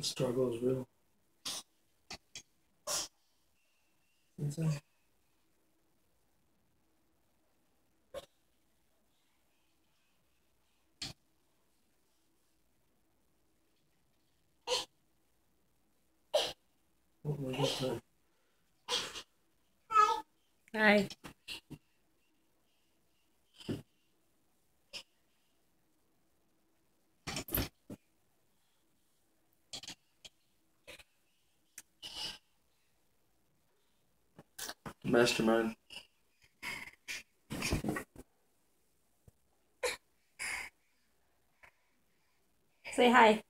The struggle is real. Oh, God. Hi. Mastermind. Say hi.